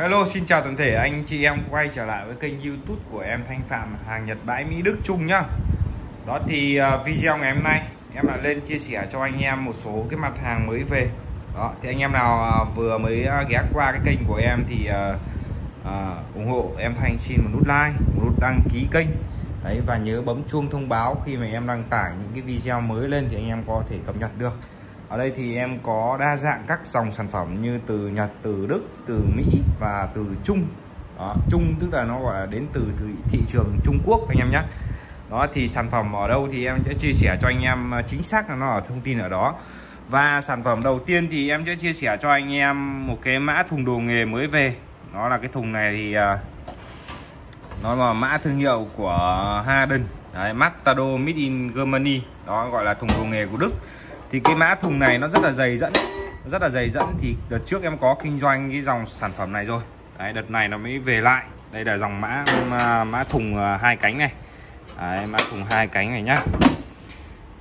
Hello xin chào toàn thể anh chị em quay trở lại với kênh youtube của em Thanh Phạm hàng Nhật bãi Mỹ Đức Trung nhá. Đó thì uh, video ngày hôm nay em lại lên chia sẻ cho anh em một số cái mặt hàng mới về. Đó thì anh em nào uh, vừa mới uh, ghé qua cái kênh của em thì uh, uh, ủng hộ em Thanh xin một nút like, một nút đăng ký kênh. Đấy và nhớ bấm chuông thông báo khi mà em đăng tải những cái video mới lên thì anh em có thể cập nhật được ở đây thì em có đa dạng các dòng sản phẩm như từ Nhật, từ Đức, từ Mỹ và từ Trung. Đó, Trung tức là nó gọi là đến từ, từ thị trường Trung Quốc anh em nhé. Đó thì sản phẩm ở đâu thì em sẽ chia sẻ cho anh em à, chính xác là nó ở thông tin ở đó. Và sản phẩm đầu tiên thì em sẽ chia sẻ cho anh em một cái mã thùng đồ nghề mới về. Nó là cái thùng này thì à, nó là mã thương hiệu của Harden. Đấy, Matado Made in Germany. Đó gọi là thùng đồ nghề của Đức thì cái mã thùng này nó rất là dày dẫn rất là dày dẫn thì đợt trước em có kinh doanh cái dòng sản phẩm này rồi. Đấy đợt này nó mới về lại. Đây là dòng mã mã thùng à, hai cánh này. Đấy, mã thùng hai cánh này nhá.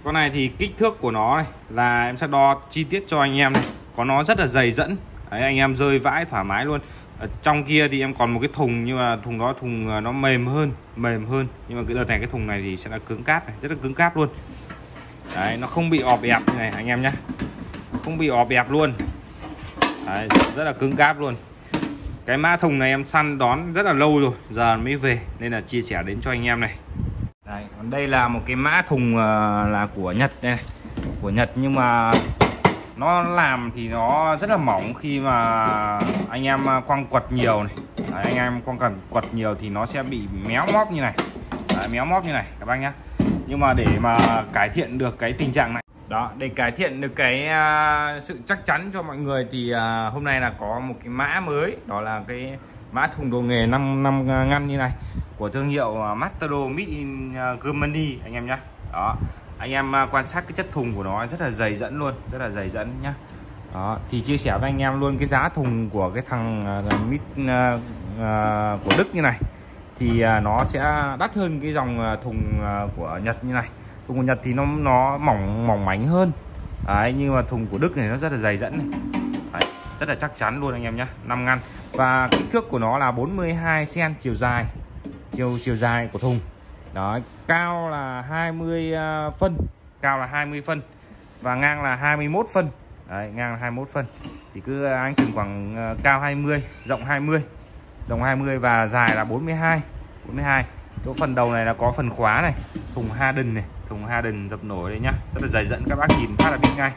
Con này thì kích thước của nó này là em sẽ đo chi tiết cho anh em này. Có nó rất là dày dẫn đấy, anh em rơi vãi thoải mái luôn. Ở trong kia thì em còn một cái thùng nhưng mà thùng đó thùng à, nó mềm hơn mềm hơn. Nhưng mà cái đợt này cái thùng này thì sẽ là cứng cáp này rất là cứng cáp luôn đấy nó không bị ọp ẹp như này anh em nhé. Không bị ọp ẹp luôn. Đấy, rất là cứng cáp luôn. Cái mã thùng này em săn đón rất là lâu rồi giờ mới về nên là chia sẻ đến cho anh em này. Đấy, còn đây là một cái mã thùng ờ, là của Nhật đây này. của Nhật nhưng mà nó làm thì nó rất là mỏng khi mà anh em ờ, quăng quật nhiều này. Đấy, anh em quăng cần quật nhiều thì nó sẽ bị méo móp như này. Đấy, méo móp như này các bác nhé nhưng mà để mà cải thiện được cái tình trạng này. Đó để cải thiện được cái uh, sự chắc chắn cho mọi người thì uh, hôm nay là có một cái mã mới đó là cái mã thùng đồ nghề 5 năm à, ngăn như này của thương hiệu uh, Made in Germany anh em nhé đó anh em uh, quan sát cái chất thùng của nó rất là dày dẫn luôn rất là dày dẫn nhá. Đó thì chia sẻ với anh em luôn cái giá thùng của cái thằng uh, mít uh, uh, của Đức như này thì à, nó sẽ đắt hơn cái dòng à, thùng à, của Nhật như này. Thùng của Nhật thì nó nó mỏng mỏng mảnh hơn. Đấy nhưng mà thùng của Đức này nó rất là dày dẫn này. Đấy, rất là chắc chắn luôn anh em nhé 5 ngăn. Và kích thước của nó là 42 cm chiều dài chiều chiều dài của thùng. Đó cao là 20 phân cao là 20 phân và ngang là 21 phân. Đấy ngang là 21 phân. Thì cứ anh chừng khoảng cao 20 rộng 20 dòng 20 và dài là 42 42 chỗ phần đầu này là có phần khóa này thùng Harden này thùng Harden dập nổi đây nhá. Rất là dày dẫn các bác nhìn phát là biết ngay.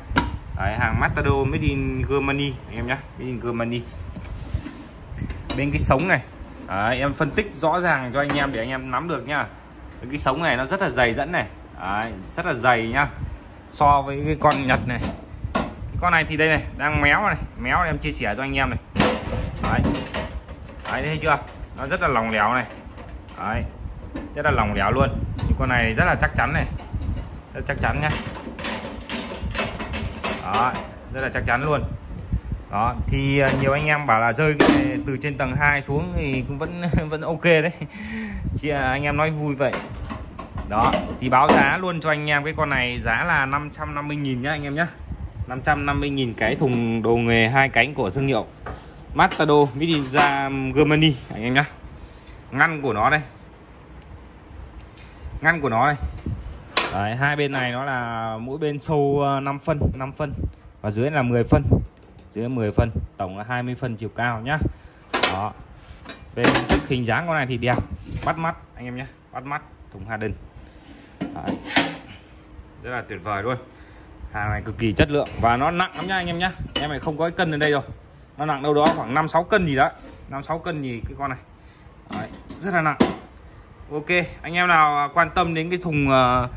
Đấy, hàng Matado made in Germany anh em nhá made in Germany. Bên cái sống này Đấy, em phân tích rõ ràng cho anh em để anh em nắm được nhá. Cái sống này nó rất là dày dẫn này Đấy, rất là dày nhá. So với cái con Nhật này. Cái con này thì đây này đang méo này méo này em chia sẻ cho anh em này. Đấy, đấy, thấy chưa? Nó rất là lòng lẻo này. Đấy, rất là lòng lẻo luôn. Nhưng con này rất là chắc chắn này. Rất chắc chắn nhá. Đó rất là chắc chắn luôn. Đó, thì à, nhiều anh em bảo là rơi từ trên tầng 2 xuống thì cũng vẫn vẫn ok đấy. Chị à, anh em nói vui vậy. Đó, thì báo giá luôn cho anh em. Cái con này giá là 550.000 nhá, anh em nhá. 550.000 cái thùng đồ nghề hai cánh của thương hiệu. Matado Made in Germany. Anh em nhá. Ngăn của nó đây. Ngăn của nó đây. Đấy, hai bên này nó là mỗi bên sâu ờ, 5 phân 5 phân. Và dưới là 10 phân. Dưới 10 phân tổng là 20 phân chiều cao nhá. Đó. Về hình dáng con này thì đẹp. Bắt mắt anh em nhé bắt mắt thùng Harden Đấy. rất là tuyệt vời luôn. Hàng này cực kỳ chất lượng và nó nặng lắm nha anh em nhé em này không có cái cân ở đây rồi nó nặng đâu đó khoảng 5 6 cân gì đó 5 6 cân gì cái con này. Đấy, rất là nặng. Ok anh em nào quan tâm đến cái thùng uh,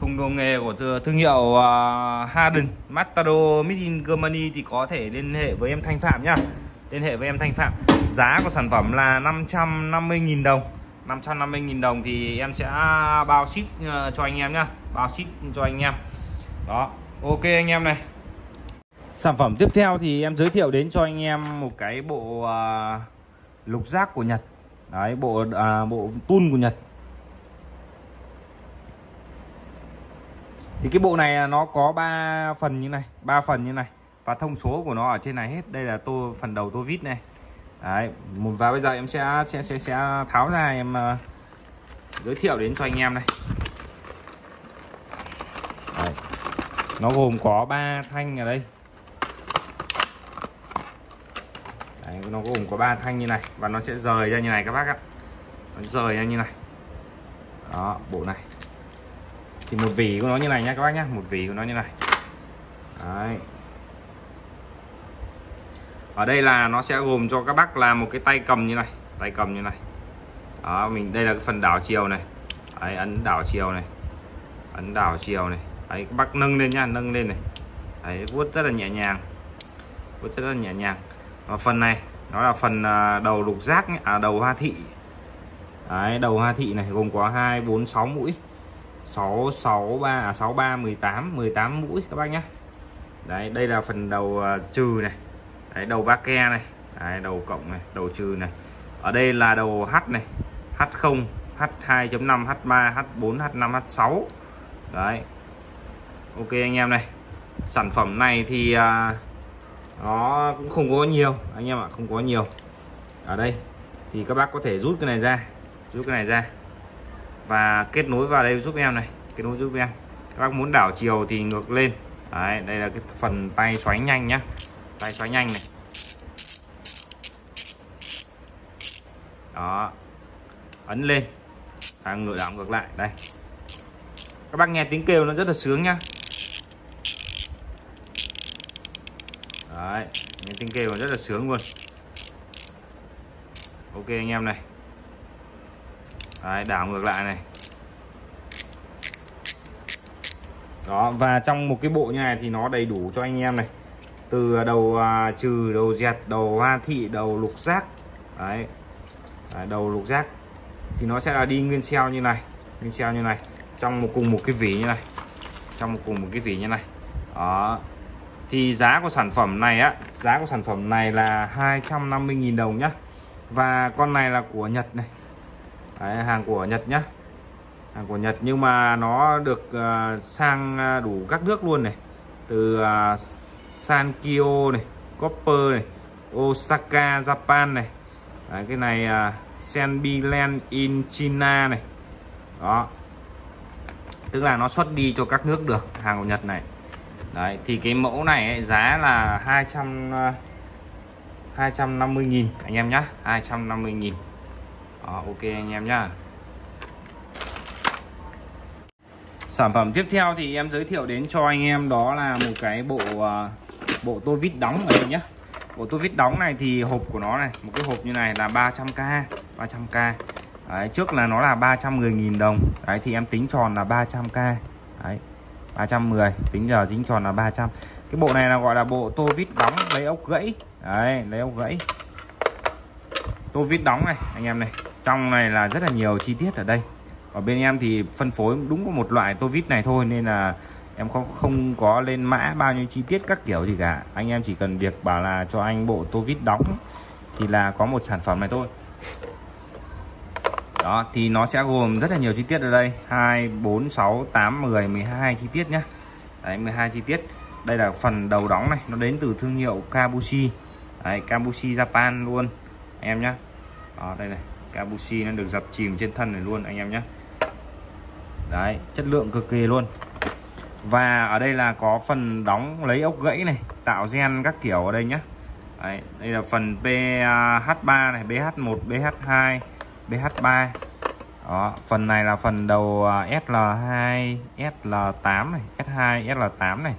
thùng đồ nghề của thương hiệu uh, Harden Matado Made in Germany thì có thể liên hệ với em Thanh Phạm nhá. Liên hệ với em Thanh Phạm. Giá của sản phẩm là 550.000 đồng. 550.000 đồng thì em sẽ bao ship ờ, cho anh em nhá. Bao ship cho anh em. Đó ok anh em này. Sản phẩm tiếp theo thì em giới thiệu đến cho anh em một cái bộ à, lục giác của Nhật. Đấy, bộ à, bộ tun của Nhật. Thì cái bộ này nó có 3 phần như này, 3 phần như này và thông số của nó ở trên này hết. Đây là tô phần đầu tô vít này. đấy một và bây giờ em sẽ sẽ sẽ sẽ tháo ra em à, giới thiệu đến cho anh em này đấy. nó gồm có ba thanh ở đây nó gồm có ba thanh như này và nó sẽ rời ra như này các bác ạ. Nó rời ra như này. Đó bộ này. Thì một vỉ của nó như này nhá các bác nhá một vỉ của nó như này. Đấy. Ở đây là nó sẽ gồm cho các bác là một cái tay cầm như này tay cầm như này. Đó mình đây là cái phần đảo chiều này. Đấy, ấn đảo chiều này. Ấn đảo chiều này. Đấy các bác nâng lên nha nâng lên này. Đấy vuốt rất là nhẹ nhàng. Vuốt rất là nhẹ nhàng. Và phần này nó là phần à, đầu lục giác à đầu hoa thị. Đấy đầu hoa thị này gồm có hai bốn sáu mũi. 6 6 3 à 6 3 18 18 mũi các bác nhé. Đấy đây là phần đầu à, trừ này. Đấy đầu ba ke này. Đấy, đầu cộng này đầu trừ này. Ở đây là đầu H này. H0 H2.5 H3 H4 H5 H6 đấy. Ok anh em này. Sản phẩm này thì uh, nó cũng không có nhiều anh em ạ không có nhiều. Ở đây thì các bác có thể rút cái này ra rút cái này ra. Và kết nối vào đây giúp em này kết nối giúp em. Các bác muốn đảo chiều thì ngược lên. Đấy đây là cái phần tay xoáy nhanh nhá. Tay xoáy nhanh này. Đó ấn lên. À, ngửa đảo ngược lại đây. Các bác nghe tiếng kêu nó rất là sướng nhá. Đấy những tiếng kêu rất là sướng luôn. Ok anh em này. Đấy, đảo ngược lại này. Đó và trong một cái bộ như này thì nó đầy đủ cho anh em này. Từ đầu à, trừ đầu dẹt đầu hoa thị đầu lục giác. Đấy. đấy đầu lục giác. Thì nó sẽ là đi nguyên xeo như này nguyên xeo như này. Trong một cùng một cái vỉ như này. Trong một cùng một cái vỉ như này. Đó thì giá của sản phẩm này á giá của sản phẩm này là 250.000 đồng nhá. Và con này là của Nhật này. Đấy, hàng của Nhật nhá. Hàng của Nhật nhưng mà nó được uh, sang ờ, đủ các nước luôn này. Từ uh, Sankyo này Copper này Osaka Japan này. Đấy, cái này uh, Senbilen in China này. Đó. Tức là nó xuất đi cho các nước được hàng của Nhật này. Đấy thì cái mẫu này ấy, giá là 200 250.000 ờ, anh em nhá 250.000 đó, ờ, ok anh em nhá. Sản phẩm tiếp theo thì em giới thiệu đến cho anh em đó là một cái bộ ờ, bộ tô vít đóng ở đây nhá. Bộ tô vít đóng này thì hộp của nó này một cái hộp như này là 300k 300k đấy, trước là nó là 310.000 đồng. Đấy thì em tính tròn là 300k đấy. 310 tính giờ dính tròn là 300 cái bộ này là gọi là bộ tô vít đóng, lấy ốc gãy. Đấy, lấy ốc gãy. Tô vít đóng này, anh em này. Trong này là rất là nhiều chi tiết ở đây. Ở bên em thì phân phối đúng có một loại tô vít này thôi, nên là em không không có lên mã bao nhiêu chi tiết các kiểu gì cả. Anh em chỉ cần việc bảo là cho anh bộ tô vít đóng thì là có một sản phẩm này thôi đó thì nó sẽ gồm rất là nhiều chi tiết ở đây. 2 4 6 8 10 12 chi tiết nhé đấy 12 chi tiết. Đây là phần đầu đóng này nó đến từ thương hiệu Kabushi. Đấy, Kabushi Japan luôn anh em nhé đó đây này Kabushi nó được dập chìm trên thân này luôn anh em nhé đấy chất lượng cực kỳ luôn. Và ở đây là có phần đóng lấy ốc gãy này tạo gen các kiểu ở đây nhé đấy, đây là phần PH3 này BH1 BH2 BH3 đó phần này là phần đầu à, SL2 SL8 này S2 SL8 này.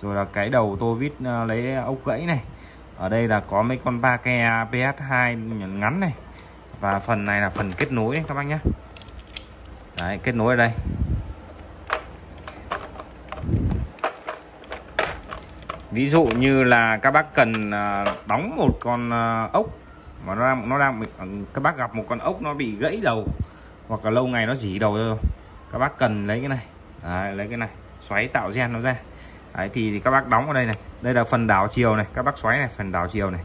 Rồi là cái đầu tô vít à, lấy ốc gãy này. Ở đây là có mấy con ba ke PH2 ngắn này. Và phần này là phần kết nối các bác nhé Đấy, kết nối ở đây. Ví dụ như là các bác cần à, đóng một con ốc mà nó đang nó đang các bác gặp một con ốc nó bị gãy đầu. Hoặc là lâu ngày nó dỉ đầu rồi các bác cần lấy cái này. Đấy, lấy cái này. Xoáy tạo gen nó ra. Đấy, thì thì các bác đóng ở đây này. Đây là phần đảo chiều này. Các bác xoáy này phần đảo chiều này.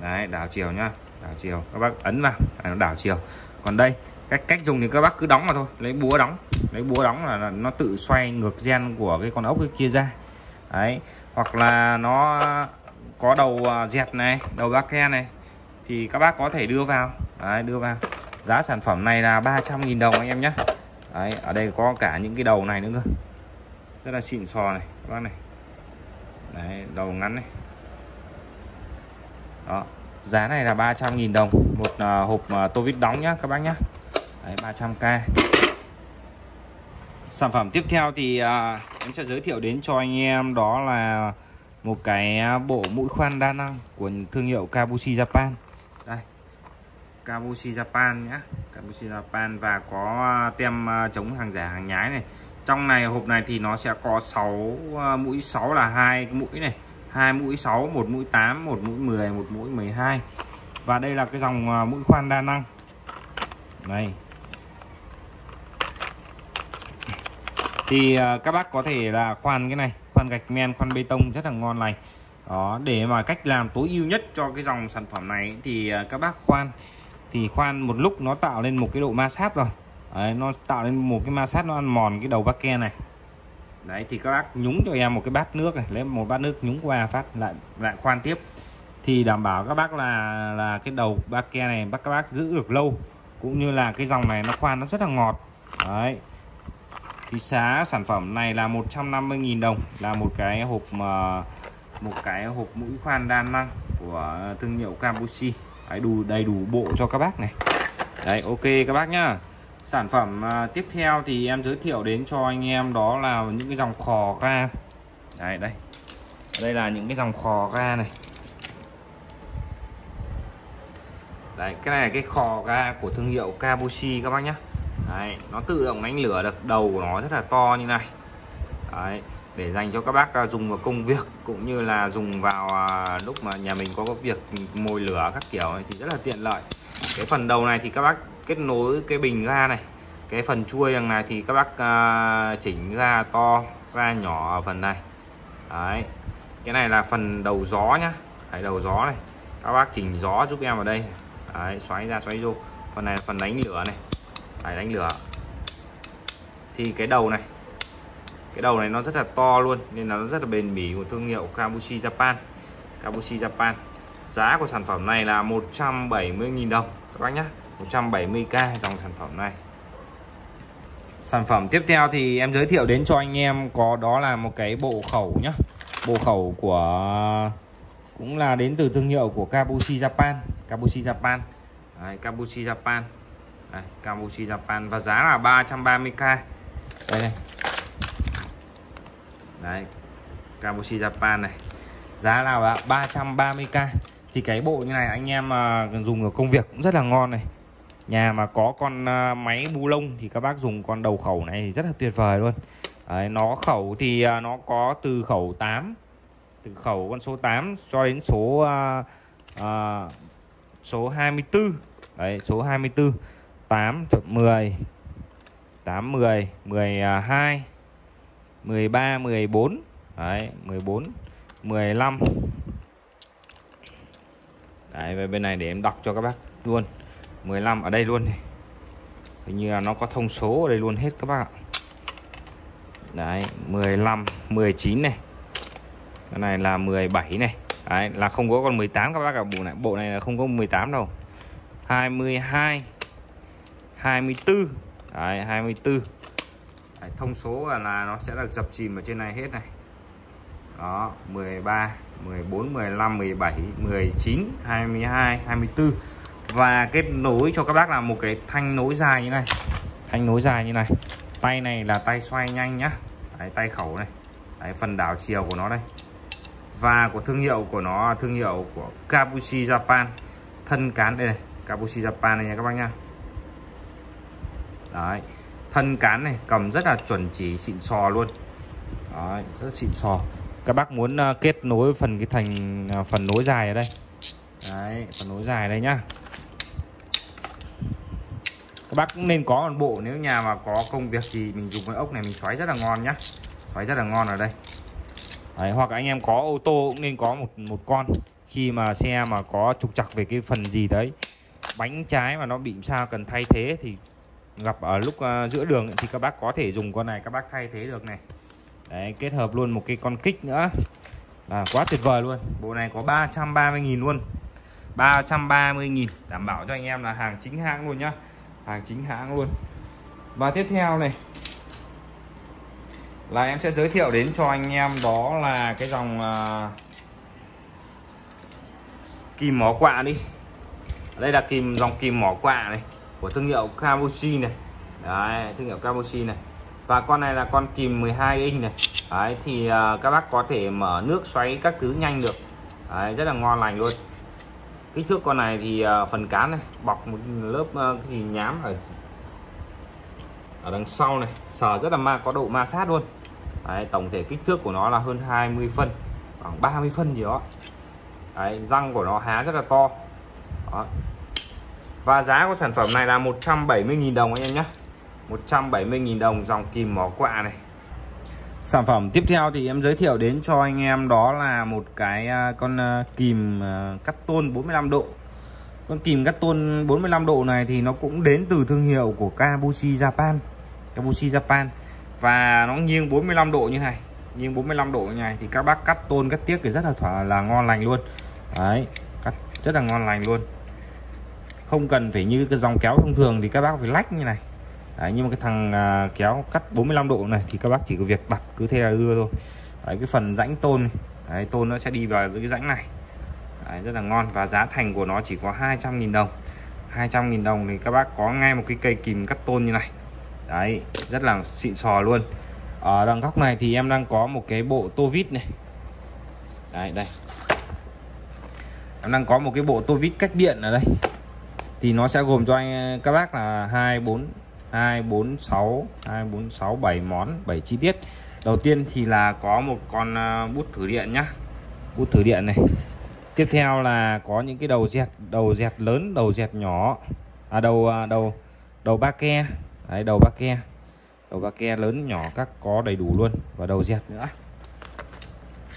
Đấy đảo chiều nhá. Đảo chiều. Các bác ấn vào. Đấy, nó đảo chiều. Còn đây cách cách dùng thì các bác cứ đóng mà thôi. Lấy búa đóng. Lấy búa đóng là, là nó tự xoay ngược gen của cái con ốc cái kia ra. Đấy hoặc là nó có đầu à, dẹt này đầu ba ke này thì các bác có thể đưa vào. Đấy, đưa vào. Giá sản phẩm này là 300.000 đồng anh em nhé. Đấy, ở đây có cả những cái đầu này nữa cơ. Rất là xịn sò này các bác này. Đấy, đầu ngắn này. Đó giá này là 300.000 đồng. Một uh, hộp uh, tô vít đóng nhá các bác nhá. Đấy, 300k sản phẩm tiếp theo thì uh, em sẽ giới thiệu đến cho anh em đó là một cái à, bộ mũi khoan đa năng của thương hiệu Kabushi Japan. Đây, Kabushi Japan nhá. Kabushi Japan và có à, tem à, chống hàng giả, hàng nhái này. Trong này, hộp này thì nó sẽ có 6 mũi 6 là hai mũi này. Hai mũi 6 một mũi 8 một mũi 10 một mũi 12 và đây là cái dòng mũi khoan đa năng. Này. Thì các bác có thể là khoan cái này khoan gạch men khoan bê tông rất là ngon này đó để mà cách làm tối ưu nhất cho cái dòng sản phẩm này thì à, các bác khoan. Thì khoan một lúc nó tạo lên một cái độ ma sát rồi. Đấy, nó tạo lên một cái ma sát nó ăn mòn cái đầu bát ke này. Đấy thì các bác nhúng cho em một cái bát nước này. Lấy một bát nước nhúng qua phát lại lại khoan tiếp. Thì đảm bảo các bác là là cái đầu bát ke này bác các bác giữ được lâu. Cũng như là cái dòng này nó khoan nó rất là ngọt. Đấy thì giá sản phẩm này là 150.000 đồng là một cái hộp mà một cái hộp mũi khoan đa năng của thương hiệu Campuchia. Đấy, đủ đầy đủ bộ cho các bác này. Đấy ok các bác nhá. Sản phẩm ờ, tiếp theo thì em giới thiệu đến cho anh em đó là những cái dòng khò ga. Đấy đây. Đây là những cái dòng khò ga này. Đấy cái này là cái khò ga của thương hiệu Kabushi các bác nhá đấy, nó tự động đánh lửa được đầu của nó rất là to như này. Đấy, để dành cho các bác à, dùng vào công việc cũng như là dùng vào à, lúc mà nhà mình có việc mồi lửa các kiểu này thì rất là tiện lợi. Cái phần đầu này thì các bác kết nối cái bình ga này cái phần chuôi đằng này thì các bác uh, chỉnh ga to ga nhỏ ở phần này. Đấy cái này là phần đầu gió nhá. Cái đầu gió này các bác chỉnh gió giúp em vào đây. Đấy, xoáy ra xoáy vô. Phần này là phần đánh lửa này phải đánh lửa. Thì cái đầu này cái đầu này nó rất là to luôn nên là nó rất là bền bỉ của thương hiệu Kabushi Japan. Kabushi Japan. Giá của sản phẩm này là 170.000 đồng các bác nhé 170k dòng sản phẩm này. Sản phẩm tiếp theo thì em giới thiệu đến cho anh em có đó là một cái bộ khẩu nhá. Bộ khẩu của cũng là đến từ thương hiệu của Kabushi Japan. Kabushi Japan. Đấy, Kabushi Japan. Đây, Kabushi Japan. Và giá là 330k đây này. Đấy Kabushi Japan này. Giá là 330k thì cái bộ như này anh em mà dùng ở công việc cũng rất là ngon này. Nhà mà có con à, máy bu lông thì các bác dùng con đầu khẩu này thì rất là tuyệt vời luôn. Đấy, nó khẩu thì à, nó có từ khẩu 8 từ khẩu con số 8 cho đến số uh, uh, số 24 đấy số 24 8 chụp 10 8 10 12 13 14 đấy 14 15 đấy về bên này để em đọc cho các bác luôn. 15 ở đây luôn này. Hình như là nó có thông số ở đây luôn hết các bác ạ. Đấy 15 19 này. Cái này là 17 này. Đấy, là không có con 18 các bác ạ. Bộ này bộ này là không có 18 đâu. 22 24 đấy 24 đấy, thông số là, là nó sẽ được dập chìm ở trên này hết này. Đó 13 14 15 17 19 22 24 và kết nối cho các bác là một cái thanh nối dài như này. Thanh nối dài như này. Tay này là tay xoay nhanh nhá. Đấy, tay khẩu này. Đấy, phần đảo chiều của nó đây. Và của thương hiệu của nó thương hiệu của Kabushi Japan. Thân cán đây này. Kabushi Japan này nha các bác nha Đấy. Thân cán này cầm rất là chuẩn chỉ xịn sò luôn. Đấy, rất xịn sò. Các bác muốn uh, kết nối phần cái thành uh, phần nối dài ở đây. Đấy, phần nối dài đây nhá. Các bác cũng nên có một bộ nếu nhà mà có công việc gì mình dùng cái ốc này mình xoáy rất là ngon nhá. Xoáy rất là ngon ở đây. Đấy, hoặc anh em có ô tô cũng nên có một một con. Khi mà xe mà có trục trặc về cái phần gì đấy bánh trái mà nó bị sao cần thay thế thì gặp ở lúc uh, giữa đường thì các bác có thể dùng con này các bác thay thế được này. Đấy kết hợp luôn một cái con kích nữa. Là quá tuyệt vời luôn. Bộ này có 330.000 luôn. 330.000 đảm bảo cho anh em là hàng chính hãng luôn nhá. Hàng chính hãng luôn. Và tiếp theo này là em sẽ giới thiệu đến cho anh em đó là cái dòng ờ, uh, kìm mỏ quạ đi. Đây là kìm dòng kìm mỏ quạ này của thương hiệu Kabushi này. Đấy thương hiệu Kabushi này. Và con này là con kìm 12 inch này. Đấy thì uh, các bác có thể mở nước xoáy các thứ nhanh được. Đấy, rất là ngon lành luôn. Kích thước con này thì uh, phần cán này bọc một lớp à, uh, thì gì nhám ở ở đằng sau này. Sờ rất là ma có độ ma sát luôn. Đấy, tổng thể kích thước của nó là hơn 20 phân khoảng 30 phân gì đó. Đấy, răng của nó há rất là to. Đó và giá của sản phẩm này là 170.000 đồng anh em nhé. 170.000 đồng dòng kìm mỏ quạ này. Sản phẩm tiếp theo thì em giới thiệu đến cho anh em đó là một cái à, con à, kìm à, cắt tôn 45 độ. Con kìm cắt tôn 45 độ này thì nó cũng đến từ thương hiệu của Kabushi Japan. Kabushi Japan. Và nó nghiêng 45 độ như này. Nghiêng 45 độ như này thì các bác cắt tôn cắt tiếc thì rất là thỏa là ngon lành luôn. Đấy, cắt rất là ngon lành luôn. Không cần phải như cái dòng kéo thông thường thì các bác phải lách như này. Đấy, nhưng mà cái thằng à, kéo cắt 45 độ này thì các bác chỉ có việc đặt cứ thế là đưa thôi. Đấy, cái phần rãnh tôn này. Đấy, tôn nó sẽ đi vào dưới cái rãnh này. Đấy, rất là ngon và giá thành của nó chỉ có 200.000 đồng. 200.000 đồng thì các bác có ngay một cái cây kìm cắt tôn như này. Đấy rất là xịn sò luôn. Ở đằng góc này thì em đang có một cái bộ tô vít này. Đấy đây. Em đang có một cái bộ tô vít cách điện ở đây thì nó sẽ gồm cho anh ờ, các bác là hai, bốn 2 4 6 2 4 6 7 món 7 chi tiết. Đầu tiên thì là có một con ờ, bút thử điện nhá. Bút thử điện này. Tiếp theo là có những cái đầu dẹt đầu dẹt lớn, đầu dẹt nhỏ. À đầu ờ, đầu đầu ba ke. Đấy, đầu ba ke. Đầu ba ke lớn, nhỏ các có đầy đủ luôn. Và đầu dẹt nữa.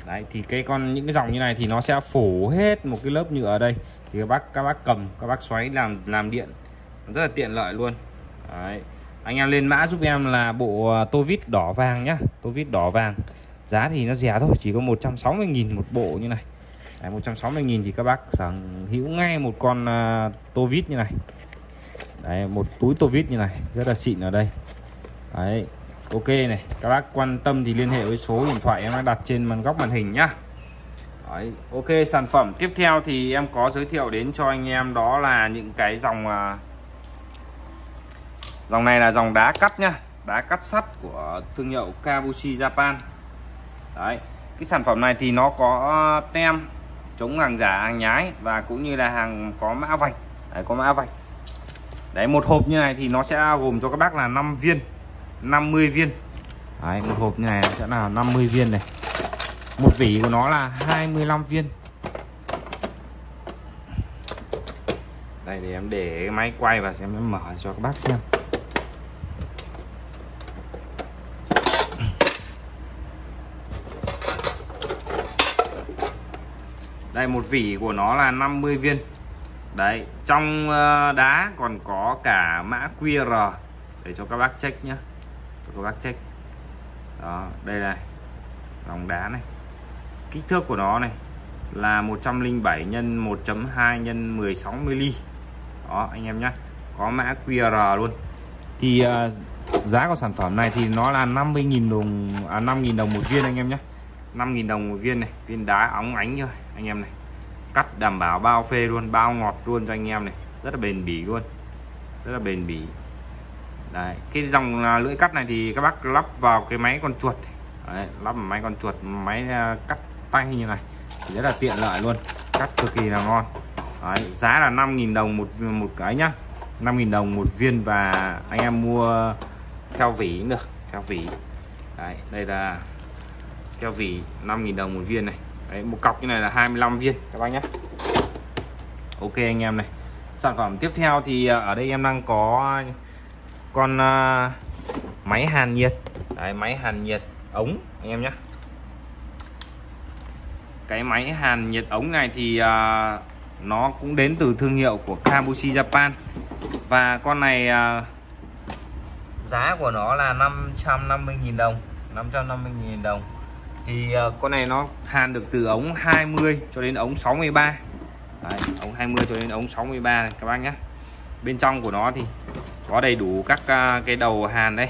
Đấy, thì cái con, những cái dòng như này thì nó sẽ phủ hết một cái lớp nhựa ở đây thì các bác các bác cầm các bác xoáy làm làm điện. Rất là tiện lợi luôn. Đấy. anh em lên mã giúp em là bộ à, tô vít đỏ vàng nhá. Tô vít đỏ vàng. Giá thì nó rẻ thôi chỉ có 160.000 một bộ như này. Đấy, 160.000 thì các bác sở hữu ngay một con à, uh, tô vít như này. Đấy, một túi tô vít như này rất là xịn ở đây. Đấy, ok này. Các bác quan tâm thì liên hệ với số điện thoại em đã đặt trên màn góc màn hình nhá. Đấy, ok sản phẩm tiếp theo thì em có giới thiệu đến cho anh em đó là những cái dòng à, dòng này là dòng đá cắt nhá đá cắt sắt của thương hiệu Kabushi Japan. Đấy cái sản phẩm này thì nó có tem chống hàng giả hàng nhái và cũng như là hàng có mã vạch. Đấy, có mã vạch. Đấy một hộp như này thì nó sẽ gồm cho các bác là 5 viên 50 viên. Đấy một hộp như này sẽ là 50 viên này một vỉ của nó là 25 viên. Đây thì em để cái máy quay và xem, em mở cho các bác xem. Đây, một vỉ của nó là 50 viên. Đấy, trong ờ, đá còn có cả mã QR để cho các bác check nhé cho các bác check. Đó, đây này lòng đá này kích thước của nó này là 107 x 1.2 x 16 mm đó anh em nhé có mã QR luôn. Thì uh, giá của sản phẩm này thì nó là 50.000 đồng à 5.000 đồng một viên anh em nhé 5.000 đồng một viên này viên đá óng ánh thôi anh em này. Cắt đảm bảo bao phê luôn bao ngọt luôn cho anh em này. Rất là bền bỉ luôn rất là bền bỉ. Đấy. cái dòng à, lưỡi cắt này thì các bác lắp vào cái máy con chuột. Đấy, lắp vào máy con chuột máy à, cắt tay như này. Thì rất là tiện lợi luôn. Cắt cực kỳ là ngon. Đấy, giá là 5.000 đồng một một cái nhá. 5.000 đồng một viên và anh em mua theo vỉ cũng được. Theo vỉ. Đấy, đây là theo vỉ 5.000 đồng một viên này. Đấy, một cọc như này là 25 viên các bác nhé Ok anh em này. Sản phẩm tiếp theo thì ở đây em đang có con uh, máy hàn nhiệt. Đấy, máy hàn nhiệt ống anh em nhé cái máy hàn nhiệt ống này thì uh, nó cũng đến từ thương hiệu của Kabushi Japan. Và con này uh, giá của nó là 550.000 đồng 550.000 đồng. Thì uh, con này nó hàn được từ ống 20 cho đến ống 63 Đấy, ống 20 cho đến ống 63 này các bác nhé. Bên trong của nó thì có đầy đủ các uh, cái đầu hàn đây.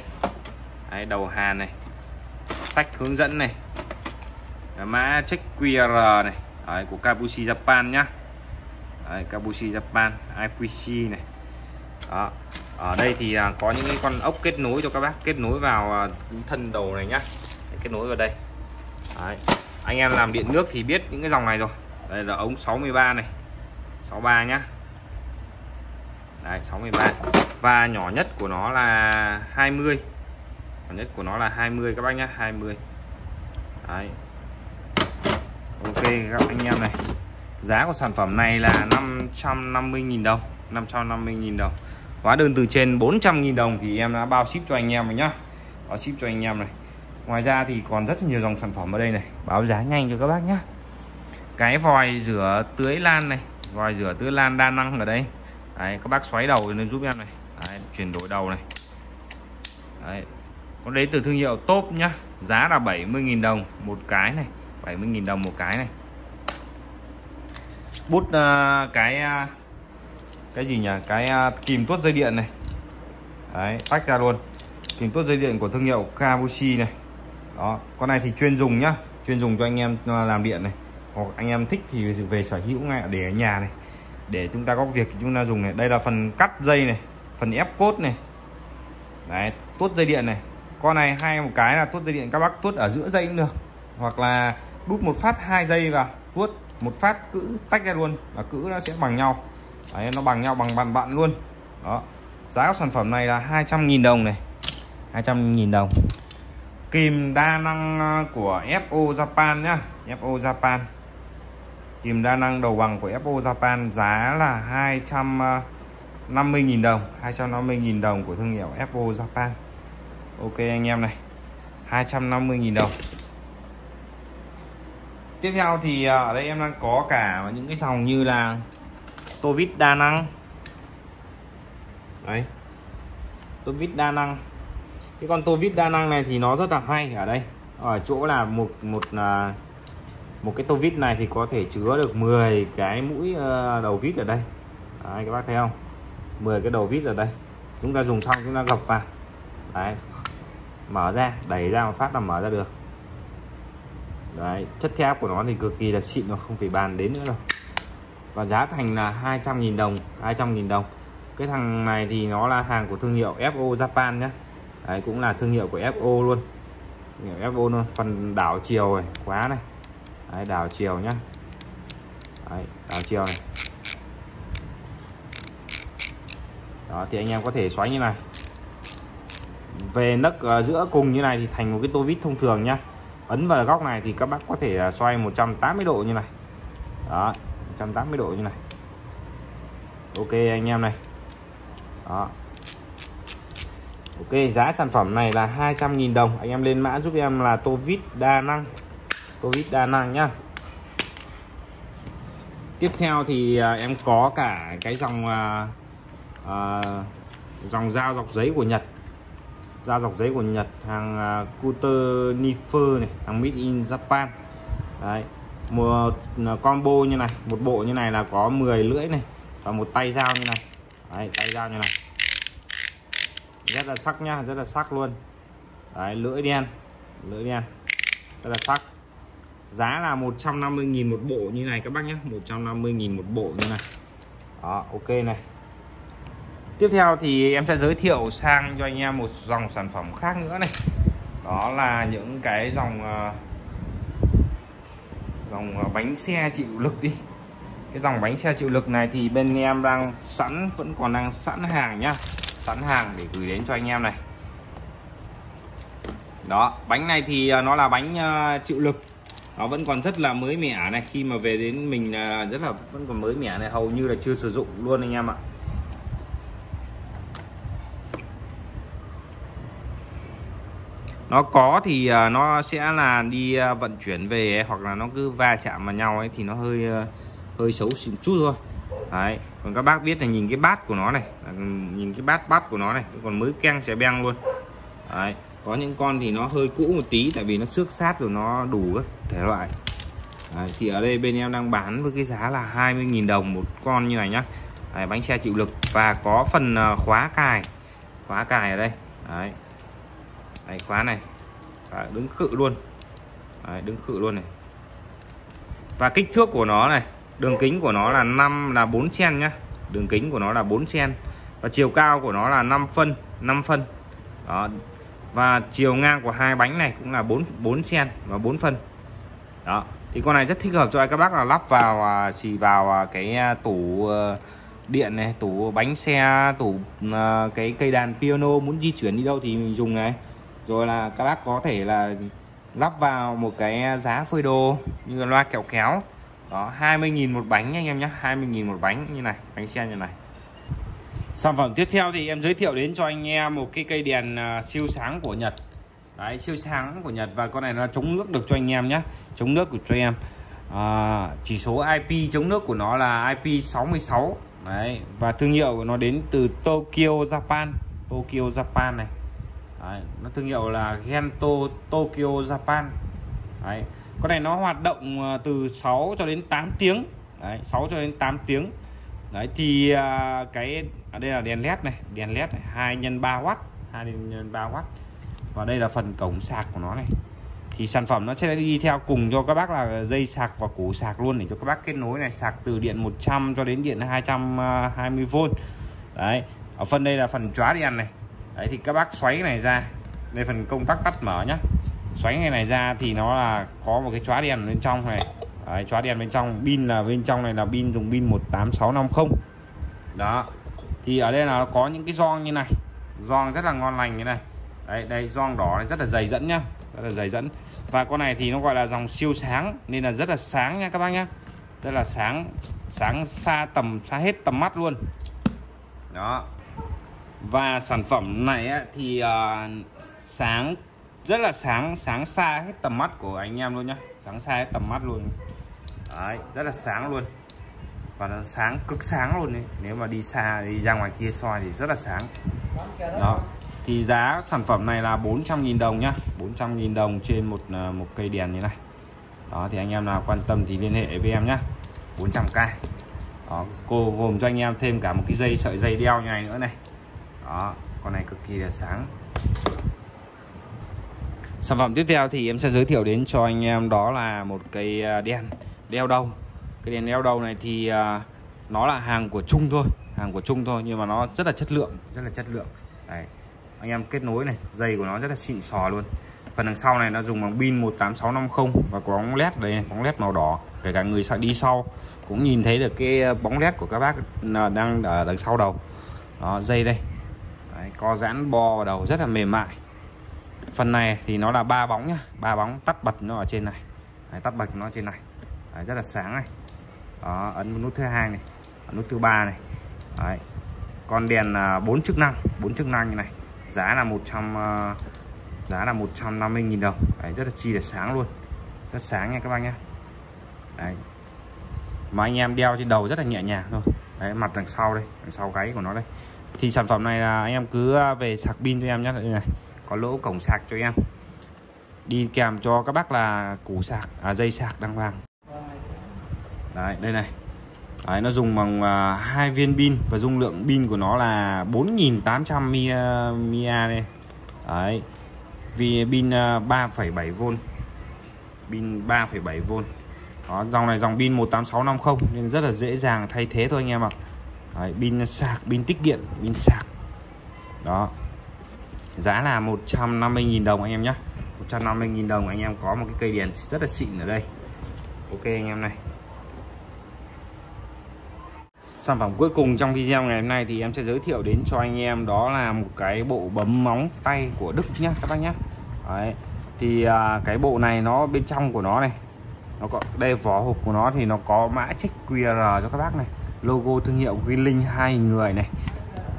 Đấy, đầu hàn này sách hướng dẫn này mã check QR này Đấy, của Kabushi Japan nhá. Đấy, Kabushi Japan IQC này. Đó ở đây thì à, có những cái con ốc kết nối cho các bác kết nối vào à, thân đầu này nhá. Kết nối vào đây. Đấy. anh em làm điện nước thì biết những cái dòng này rồi. Đây là ống 63 này 63 nhá. Đấy 63 và nhỏ nhất của nó là 20 nhỏ nhất của nó là 20 các bác nhá 20 Đấy. Ok các anh em này. Giá của sản phẩm này là 550.000 đồng 550.000 đồng. Hóa đơn từ trên 400.000 đồng thì em đã bao ship cho anh em rồi nhá. Bao ship cho anh em này. Ngoài ra thì còn rất nhiều dòng sản phẩm ở đây này. Báo giá nhanh cho các bác nhá. Cái vòi rửa tưới lan này. Vòi rửa tưới lan đa năng ở đây. Đấy các bác xoáy đầu lên giúp em này. Đấy, chuyển đổi đầu này. Đấy. Con đấy từ thương hiệu top nhá. Giá là 70.000 đồng một cái này. 70.000 đồng một cái này. Bút uh, cái uh, cái gì nhỉ? Cái uh, kìm tuốt dây điện này. Đấy tách ra luôn. Kìm tuốt dây điện của thương hiệu Kabushi này. Đó con này thì chuyên dùng nhá. Chuyên dùng cho anh em làm điện này. Hoặc anh em thích thì về sở hữu ngay để ở nhà này. Để chúng ta có việc thì chúng ta dùng này. Đây là phần cắt dây này. Phần ép cốt này. Đấy tuốt dây điện này. Con này hai một cái là tuốt dây điện các bác tuốt ở giữa dây cũng được. Hoặc là đút một phát hai giây vào, vuốt một phát cữ tách ra luôn và cữ nó sẽ bằng nhau. Đấy, nó bằng nhau bằng bạn bạn luôn. Đó, giá của sản phẩm này là 200.000 đồng này 200.000 đồng. Kìm đa năng ờ, của FO Japan nhá FO Japan. Kìm đa năng đầu bằng của FO Japan giá là 250.000 ờ, đồng 250.000 đồng của thương hiệu FO Japan. Ok anh em này 250.000 đồng. Tiếp theo thì à, ở đây em đang có cả những cái dòng như là tô vít đa năng. Đấy. Tô vít đa năng. Cái con tô vít đa năng này thì nó rất là hay ở đây. Ở chỗ là một một là một cái tô vít này thì có thể chứa được 10 cái mũi à, đầu vít ở đây. Đấy, các bác thấy không? 10 cái đầu vít ở đây. Chúng ta dùng xong chúng ta gập vào. Đấy. Mở ra đẩy ra một phát là mở ra được đấy chất thép của nó thì cực kỳ là xịn rồi không phải bàn đến nữa đâu. Và giá thành là 200.000 đồng 200.000 đồng. Cái thằng này thì nó là hàng của thương hiệu FO Japan nhé đấy cũng là thương hiệu của FO luôn. Hiệu FO luôn phần đảo chiều này quá này. Đấy, đảo chiều nhá. Đấy, đảo chiều này. Đó thì anh em có thể xoáy như này. Về nấc uh, giữa cùng như này thì thành một cái tô vít thông thường nhá ấn vào góc này thì các bác có thể à, xoay 180 độ như này. Đó 180 độ như này. Ok anh em này. Đó. Ok giá sản phẩm này là 200.000 đồng. Anh em lên mã giúp em là tô vít đa năng. Tô vít đa năng nhá. Tiếp theo thì à, em có cả cái dòng uh, uh, dòng dao dọc giấy của Nhật da dọc giấy của Nhật hàng à, Cutter Nifer này hàng made in Japan. Đấy một à, combo như này một bộ như này là có 10 lưỡi này và một tay dao như này. Đấy, tay dao như này. Rất là sắc nhá rất là sắc luôn. Đấy lưỡi đen lưỡi đen rất là sắc. Giá là 150.000 một bộ như này các bác nhé 150.000 một bộ như này. Đó ok này tiếp theo thì em sẽ giới thiệu sang cho anh em một dòng sản phẩm khác nữa này. Đó là những cái dòng ờ, dòng ờ, bánh xe chịu lực đi. Cái dòng bánh xe chịu lực này thì bên em đang sẵn, vẫn còn đang sẵn hàng nhá. Sẵn hàng để gửi đến cho anh em này. Đó, bánh này thì ờ, nó là bánh chịu lực. Nó vẫn còn rất là mới mẻ này. Khi mà về đến mình rất là, vẫn còn mới mẻ này. Hầu như là chưa sử dụng luôn anh em ạ. Nó có thì ờ, nó sẽ là đi ờ, vận chuyển về hoặc là nó cứ va chạm vào nhau ấy thì nó hơi ờ, hơi xấu xịn chút thôi. Đấy còn các bác biết là nhìn cái bát của nó này nhìn cái bát bát của nó này còn mới keng sẽ beng luôn. Đấy có những con thì nó hơi cũ một tí tại vì nó xước sát rồi nó đủ các thể loại. Đấy, thì ở đây bên em đang bán với cái giá là 20.000 đồng một con như này nhá. Đấy, bánh xe chịu lực và có phần khóa cài khóa cài ở đây. Đấy. Đấy, khóa này. Đấy, đứng khự luôn. Đấy, đứng khự luôn này. Và kích thước của nó này đường kính của nó là 5 là 4 cm nhá. Đường kính của nó là 4 cm và chiều cao của nó là 5 phân 5 phân. Đó. Và chiều ngang của hai bánh này cũng là 4 4 cm và 4 phân. Đó. Thì con này rất thích hợp cho các bác là lắp vào à, chỉ vào à, cái à, tủ ờ, điện này tủ bánh xe tủ ờ, cái cây đàn piano muốn di chuyển đi đâu thì mình dùng này rồi là các bác có thể là lắp vào một cái giá phơi đồ như là loa kẹo kéo. Đó 20.000 một bánh anh em nhé 20.000 một bánh như này bánh xe như này. Sản phẩm tiếp theo thì em giới thiệu đến cho anh em một cái cây đèn à, siêu sáng của Nhật. Đấy, siêu sáng của Nhật và con này nó chống nước được cho anh em nhé chống nước của cho em. À, chỉ số IP chống nước của nó là IP 66 Đấy, và thương hiệu của nó đến từ Tokyo Japan. Tokyo Japan này. Đấy, nó thương hiệu là Gento Tokyo Japan. Đấy, con này nó hoạt động ờ, từ 6 cho đến 8 tiếng. Đấy, 6 cho đến 8 tiếng. Đấy thì à, cái ở đây là đèn led này đèn led này 2 x 3W 2 x 3W và đây là phần cổng sạc của nó này. Thì sản phẩm nó sẽ đi theo cùng cho các bác là dây sạc và củ sạc luôn để cho các bác kết nối này sạc từ điện 100 cho đến điện 220V à, đấy ở phần đây là phần chóa đèn này đấy thì các bác xoáy cái này ra. Đây phần công tắc tắt mở nhá. Xoáy cái này ra thì nó là có một cái chóa đèn bên trong này. Đấy, chóa đèn bên trong pin là bên trong này là pin dùng pin 18650 đó. Thì ở đây là nó có những cái gioăng như này. Gioăng rất là ngon lành như này. Đấy đây gioăng đỏ này rất là dày dẫn nhá. Rất là dày dẫn. Và con này thì nó gọi là dòng siêu sáng nên là rất là sáng nha các bác nhá. Rất là sáng sáng xa tầm xa hết tầm mắt luôn. Đó và sản phẩm này á, thì uh, sáng rất là sáng sáng xa hết tầm mắt của anh em luôn nhá. Sáng xa hết tầm mắt luôn. Đấy rất là sáng luôn. Và nó sáng cực sáng luôn đấy nếu mà đi xa đi ra ngoài kia soi thì rất là sáng. Đó. Thì giá sản phẩm này là 400.000 đồng nhá. 400.000 đồng trên một ờ, một cây đèn như này. Đó thì anh em nào quan tâm thì liên hệ với em nhá. 400k đó, cô gồm cho anh em thêm cả một cái dây sợi dây đeo như này nữa này đó, con này cực kỳ là sáng. Sản phẩm tiếp theo thì em sẽ giới thiệu đến cho anh em đó là một cây à, đèn đeo đầu. Cái đèn đeo đầu này thì à, nó là hàng của trung thôi, hàng của trung thôi, nhưng mà nó rất là chất lượng, rất là chất lượng. Đấy. anh em kết nối này, dây của nó rất là xịn sò luôn. Phần đằng sau này nó dùng bằng pin 18650 và có bóng led đây, bóng led màu đỏ. Kể cả người đi sau cũng nhìn thấy được cái à, bóng led của các bác đang ở đằng sau đầu. Đó, dây đây có dán bo vào đầu rất là mềm mại. Phần này thì nó là ba bóng nhá. Ba bóng tắt bật nó ở trên này. Đấy, tắt bật nó trên này. Đấy, rất là sáng này. Đó, ấn nút thứ hai này nút thứ ba này. Đấy. con đèn à, bốn chức năng bốn chức năng như này. Giá là 100 uh, à, giá là 150.000 đồng. Đấy, rất là chi là sáng luôn. Rất sáng nha các bác nhé Đấy. mà anh em đeo trên đầu rất là nhẹ nhàng thôi. Đấy, mặt đằng sau đây đằng sau gáy của nó đây thì sản phẩm này là anh em cứ à, về sạc pin cho em nhé. Đây này. Có lỗ cổng sạc cho em. Đi kèm cho các bác là củ sạc à, dây sạc đăng vàng. Đấy đây này. Đấy, nó dùng bằng uh, hai viên pin và dung lượng pin của nó là 4800 à, mAh đây. Đấy. Vì pin uh, 3,7V pin 3,7V đó, dòng này dòng pin 18650 nên rất là dễ dàng thay thế thôi anh em ạ. Đấy, pin sạc pin tích điện pin sạc. Đó. Giá là 150.000 đồng anh em nhé 150.000 đồng anh em có một cái cây đèn rất là xịn ở đây. Ok anh em này. Sản phẩm cuối cùng trong video ngày hôm nay thì em sẽ giới thiệu đến cho anh em đó là một cái bộ bấm móng tay của Đức nhé các bác nhé Đấy. thì à, cái bộ này nó bên trong của nó này nó có đây vỏ hộp của nó thì nó có mã check QR cho các bác này logo thương hiệu Greenlink hai người này.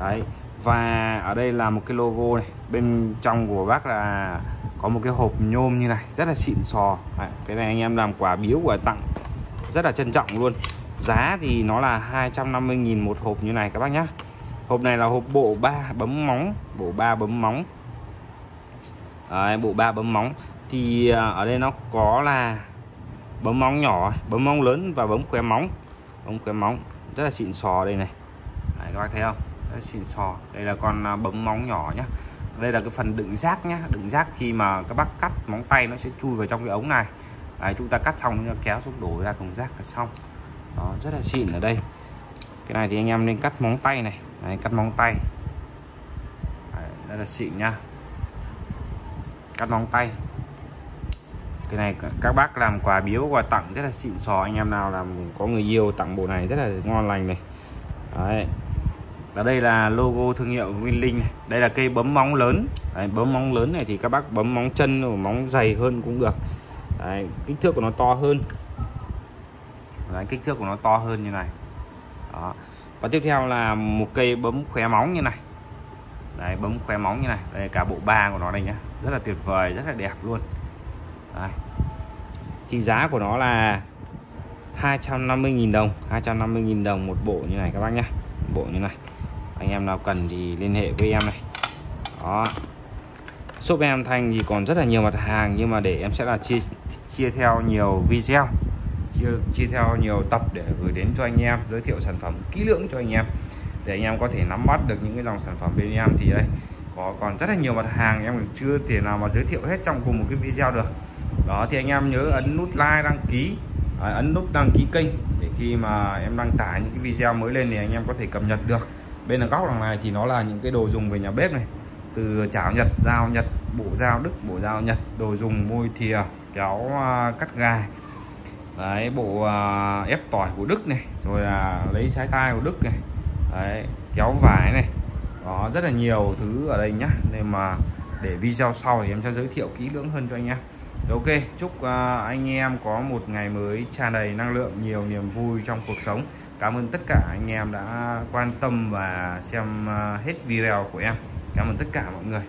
Đấy và ở đây là một cái logo này. Bên trong của bác là có một cái hộp nhôm như này rất là xịn sò. Đấy, cái này anh em làm quà biếu quà tặng rất là trân trọng luôn. Giá thì nó là 250.000 một hộp như này các bác nhé hộp này là hộp bộ 3 bấm móng bộ 3 bấm móng. Đấy, bộ ba bấm móng. Thì à, ở đây nó có là bấm móng nhỏ bấm móng lớn và bấm khóe móng bấm khóe móng rất là xịn sò đây này. Đấy, các bác thấy không? Rất là xịn sò. Đây là con à, bấm móng nhỏ nhá. Đây là cái phần đựng rác nhá. Đựng rác khi mà các bác cắt móng tay nó sẽ chui vào trong cái ống này. Đấy, chúng ta cắt xong nó kéo xuống đổ ra thùng rác là xong. Đó rất là xịn ở đây. Cái này thì anh em nên cắt móng tay này. Đấy, cắt móng tay. Đấy, rất là xịn nhá, cắt móng tay cái này các bác làm quà biếu quà tặng rất là xịn sò anh em nào làm có người yêu tặng bộ này rất là ngon lành này. Đấy. Và đây là logo thương hiệu Winlink này. Đây là cây bấm móng lớn. Đấy, bấm móng lớn này thì các bác bấm móng chân móng dày hơn cũng được. Đấy, kích thước của nó to hơn. Đấy, kích thước của nó to hơn như này. Đó. và tiếp theo là một cây bấm khóe móng như này. Đấy, bấm khóe móng như này. Đây cả bộ ba của nó đây nhá. Rất là tuyệt vời rất là đẹp luôn. Đấy. thì giá của nó là 250.000 đồng 250.000 đồng một bộ như này các bác nhá. Bộ như này. Anh em nào cần thì liên hệ với em này. Đó. Shop em thanh thì còn rất là nhiều mặt hàng nhưng mà để em sẽ là chia chia theo nhiều video chia, chia theo nhiều tập để gửi đến cho anh em giới thiệu sản phẩm kỹ lưỡng cho anh em. Để anh em có thể nắm bắt được những cái dòng sản phẩm bên em thì đây có còn rất là nhiều mặt hàng em chưa thể nào mà giới thiệu hết trong cùng một cái video được đó thì anh em nhớ ấn nút like đăng ký. Ấn nút đăng ký kênh để khi mà em đăng tải những cái video mới lên thì anh em có thể cập nhật được. Bên ở góc đằng này thì nó là những cái đồ dùng về nhà bếp này. Từ chảo nhật dao nhật bộ dao đức bộ dao nhật đồ dùng môi thìa kéo uh, cắt gà. Đấy bộ uh, ép tỏi của đức này rồi là lấy trái tai của đức này. Đấy kéo vải này. Đó rất là nhiều thứ ở đây nhá. Nên mà để video sau thì em sẽ giới thiệu kỹ lưỡng hơn cho anh em ok chúc uh, anh em có một ngày mới tràn đầy năng lượng nhiều niềm vui trong cuộc sống. Cảm ơn tất cả anh em đã quan tâm và xem uh, hết video của em. Cảm ơn tất cả mọi người.